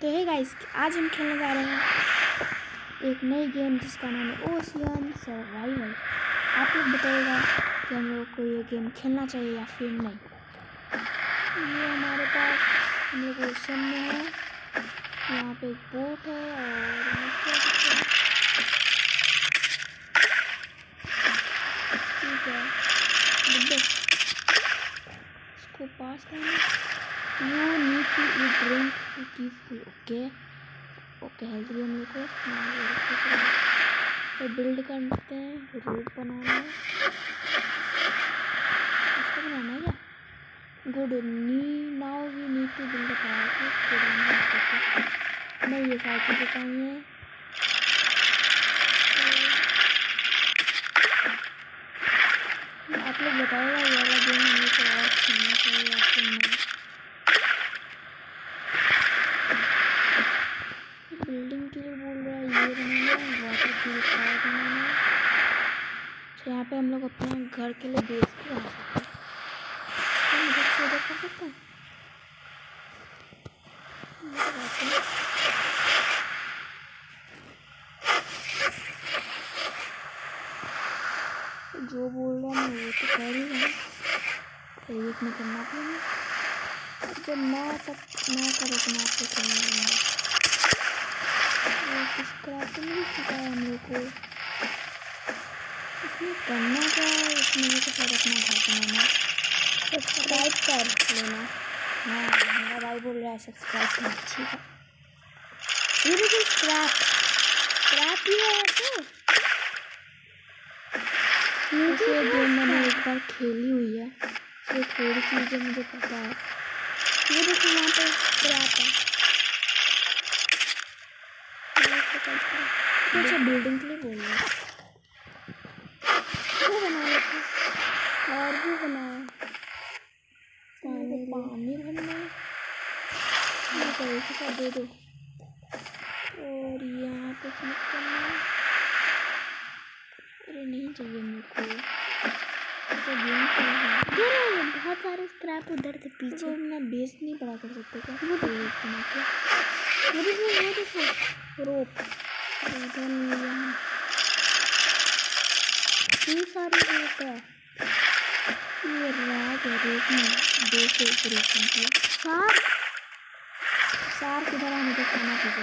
तो है गाइस आज हम खेलने जा रहे हैं एक नई गेम जिसका नाम है ओशियन सर्वाइवल आप लोग बताइएगा कि हम लोग को ये गेम खेलना चाहिए या फिर नहीं। ये हमारे पास हम लोग ओशन में है। यहाँ पे एक बोट है और? ठीक है। इसको पास करना। You need to eat drink to keep full okay okay health हम लोग को। बिल्ड करते हैं। रूट बनाना है। इसको बनाना है क्या? Good knee now we need to build power मैं ये सारी चीज़ें चाहिए तो आप लोग बताओगे ये वाला गेम हमें को और खेलना चाहिए या फिर नहीं बिल्डिंग के लिए बोल रहा है ये बनाना है वाटर प्यूरिफायर बनाना है तो यहाँ पे हम लोग अपने घर के लिए बेस भी बना सकते हैं। से तो। जो बोल रहा मैं वो तो कर ही हूँ। एडिट में करना है जब मैं तक मैं कर अपना आपको करना है सब्सक्राइब तो नहीं सीखा है हम लोग को? इसमें करना क्या है इसमें ये तो शायद अपना घर बनाना सब्सक्राइब कर लेना हाँ मेरा भाई बोल रहा है सब्सक्राइब करना ठीक है ये देखो स्क्रैप स्क्रैप ही है तो ये गेम मैंने एक बार खेली हुई है इसलिए थोड़ी चीज़ें मुझे पता है ये देखो यहाँ पे स्क्रैप है अच्छा बिल्डिंग के लिए बोल रहे हैं वो बना लेते हैं। और भी बनाया पानी पानी भरना है तो एक साथ दे दो। और यहाँ पे क्लिक करना। है अरे नहीं चाहिए मेरे को। तो गेम खेल दे बहुत सारे स्क्रैप उधर से पीछे। तो मैं बेस नहीं पड़ा कर सकते क्या? वो एक बना के वो देखो वो देखो। रोप। यहाँ सारी रोप है। ये है रोप में दो से रोप बनती सार किधर है? मुझे खाना पीछे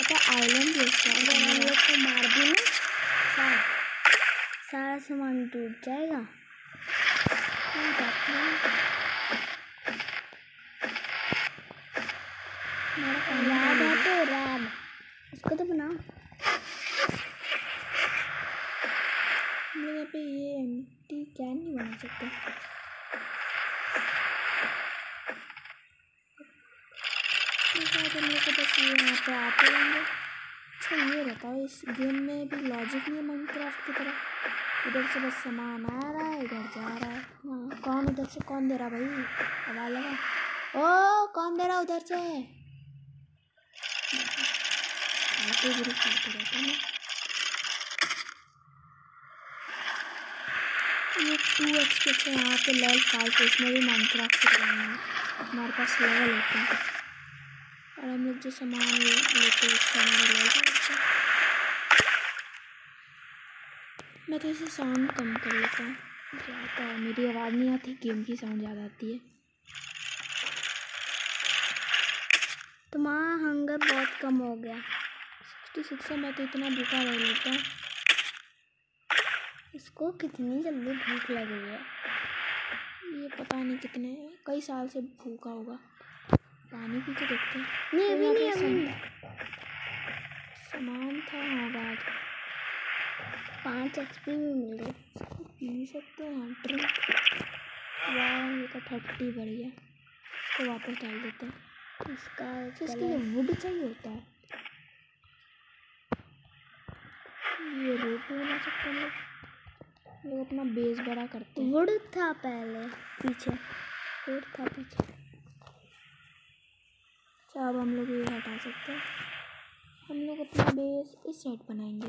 अच्छा आइलैंड अगर हम लोग को मार भी ना सार सारा सामान टूट जाएगा। याद है? तो रैम। इसको तो बनाओ हम लोग यहाँ पे ये एम्प्टी कैन नहीं बना सकते। ये शायद हम लोग बस ये यहाँ पे आते रहेंगे अच्छा ये बताओ इस गेम में भी लॉजिक नहीं है माइनक्राफ्ट की तरह इधर से बस सामान आ रहा है इधर जा रहा है हाँ कौन उधर से कौन दे रहा भाई आवाज़ लगा ओ कौन दे रहा उधर से रहते हैं टू एक्स के यहाँ पे लेवल फाइव इसमें भी माइनक्राफ्ट की तरह है। हमारे पास लेवल होते हैं। और हम लोग जो सामान लेते हैं मैं तो इसे साउंड कम कर लेता हूँ। ज़्यादा, मेरी आवाज़ नहीं आती गेम की साउंड ज़्यादा आती है। तुम्हारा हंगर बहुत कम हो गया। सिक्सटी सिक्स है मैं तो इतना भूखा रह लेता हूँ। इसको कितनी जल्दी भूख लगी है? ये पता नहीं कितने, कई साल से भूखा होगा। पानी पी के देखते हैं। नहीं अभी नहीं अभी। सामान था हाँ बाद पाँच एक्स पी भी मिल गए। पी सकते हैं ड्रिंक वाह ये तो थर्टी बढ़िया। इसको वापस डाल देते हैं। इसका इसके लिए वुड चाहिए होता है। ये रोड भी बना सकते हैं लोग। लोग अपना बेस बड़ा करते हैं। वुड था पहले। पीछे। वुड था पीछे। अच्छा अब हम लोग ये हटा सकते हैं। हम लोग अपना बेस इस साइड बनाएँगे।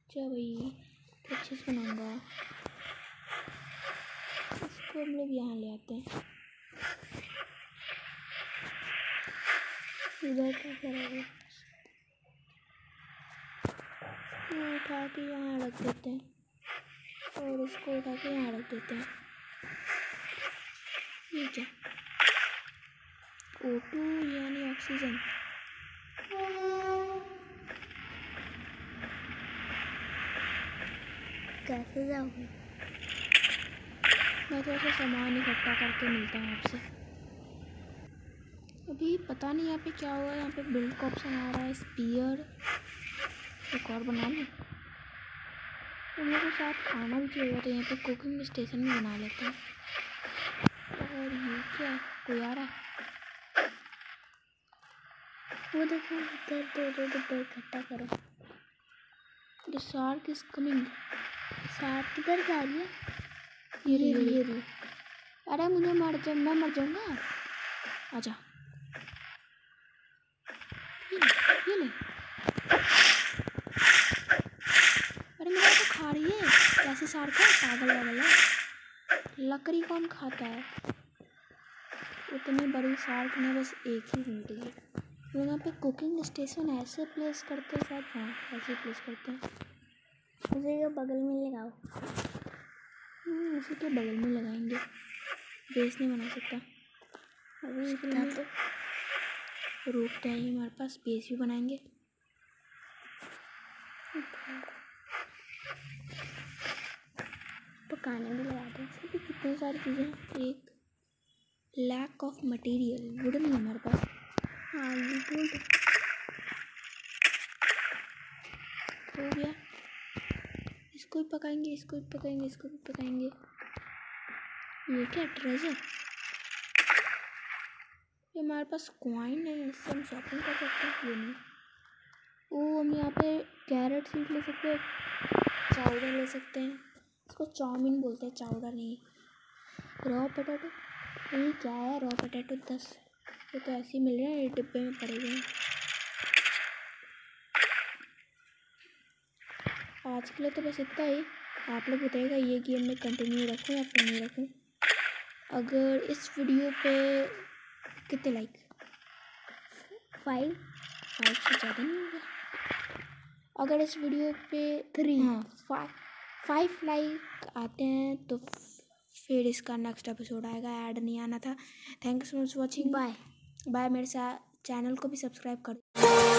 अच्छा भाई तो अच्छे से बनाऊँगा। इसको हम लोग यहाँ ले आते हैं। इधर का करेंगे उठा के यहाँ रख देते हैं। और इसको उठा के यहाँ रख देते हैं। ये क्या ओ टू यानी ऑक्सीजन कैसे जाओगे? मैं तो ऐसा सामान इकट्ठा करके मिलता हूँ आपसे। अभी पता नहीं यहाँ पे क्या हुआ यहाँ पे बिल्ड का ऑप्शन आ रहा है स्पीयर एक और बना लूँ। तो मेरे साथ खाना भी चाहिए तो यहाँ पे कुकिंग स्टेशन भी बना लेते हैं। और ये क्या कोई आ रहा वो देखो, इधर दो दो डिब्बे इकट्ठा करो। ये शार्क इज़ कमिंग साथ किधर जा रही है? ये रे ये रे। अरे मुझे मर जा, मैं मर जाऊँगा? आजा। ये ले ये ले। अरे मेरा तो खा रही है? कैसे शार्क है पागल वागल है। लकड़ी कौन खाता है? उतनी बड़ी शार्क ने बस एक ही घूमती है लोग यहाँ पे कुकिंग स्टेशन ऐसे प्लेस करते हैं शायद हाँ ऐसे प्लेस करते हैं। उसे ये बगल में लगाओ। हम्म, उसी के बगल में लगाएँगे। बेस नहीं बना सकता। अभी लिए तो रोप चाहिए हमारे पास बेस भी बनाएँगे। पकाने भी लगा दो। ऐसे भी कितनी सारी चीज़ें एक लैक ऑफ़ मटेरियल वुडन नहीं हमारे पास हाँ गुड हो गया। इसको भी पकाएँगे इसको भी पकाएँगे इसको भी पकाएँगे। ये क्या ट्रेजर ये हमारे पास कॉइन है इससे हम शॉपिंग कर सकते हैं। ये नहीं। ओ हम यहाँ पे कैरेट सीड ले सकते हैं चाउडर ले सकते हैं। इसको चाउमीन बोलते हैं चाउडर नहीं। रॉ पोटैटो ये क्या है? रॉ पोटैटो दस। ये तो ऐसे ही मिल रहे हैं डिब्बे में पड़े हुए हैं। आज के लिए तो बस इतना ही। आप लोग बताइएगा ये गेम में कंटिन्यू रखूँ या फिर नहीं रखूँ? अगर इस वीडियो पे कितने लाइक फाइव फाइव से ज़्यादा नहीं होगा। अगर इस वीडियो पे थ्री हाँ फाइव फाइव लाइक आते हैं तो फिर इसका नेक्स्ट एपिसोड आएगा ऐड नहीं आना था। Thank you so much watching bye bye मेरे साथ चैनल को भी सब्सक्राइब कर